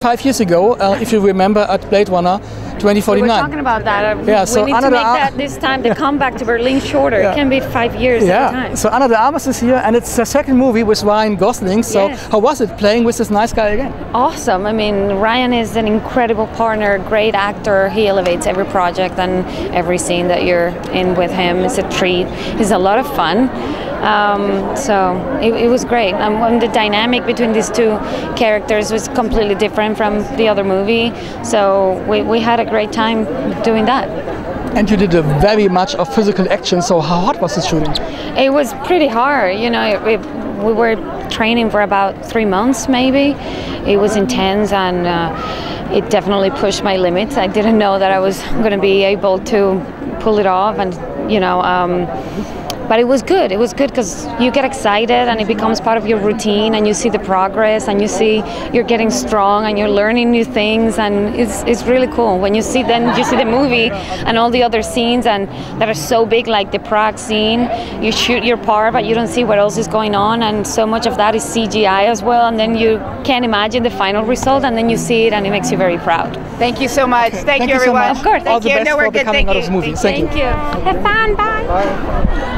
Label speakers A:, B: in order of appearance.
A: five years ago, uh, if you remember, at Blade Runner 2049.
B: We were talking about that. Uh,
A: Yeah, so
B: we need
A: Anna
B: to make that this time. The comeback to Berlin shorter.
A: Yeah.
B: It can be five years at a
A: yeah,
B: time.
A: so Ana de Armas is here, and it's the second movie with Ryan Gosling. So,
B: Yeah.
A: how was it playing with this nice guy again?
B: awesome. I mean, Ryan is an incredible partner, great actor. He elevates every project and every scene that you're in with him It's a treat. He's a lot of fun. Um, so it, it was great. Um, and the dynamic between these two characters was completely different from the other movie. So we, we had a great time doing that.
A: And you did a very much of physical action. So, how hard was the shooting?
B: It was pretty hard, you know. It, it, we were training for about three months, maybe. It was intense, and uh, it definitely pushed my limits. I didn't know that I was going to be able to pull it off, and you know. Um, but it was good. It was good because you get excited and it becomes part of your routine, and you see the progress, and you see you're getting strong, and you're learning new things, and it's, it's really cool when you see then you see the movie and all the other scenes and that are so big, like the Prague scene. You shoot your part, but you don't see what else is going on, and so much of that is CGI as well. And then you can't imagine the final result, and then you see it, and it makes you very proud.
C: Thank you so much. Thank,
A: Thank
C: you,
A: you so
C: everyone.
A: much. Of
B: course.
A: All
C: Thank
A: the
C: you.
A: best
C: no,
A: for the
C: good.
A: coming
C: Thank
A: out
C: you.
A: of the movie. Thank you.
B: Have fun. Bye.